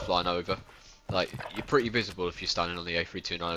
flying over. Like, you're pretty visible if you're standing on the A329.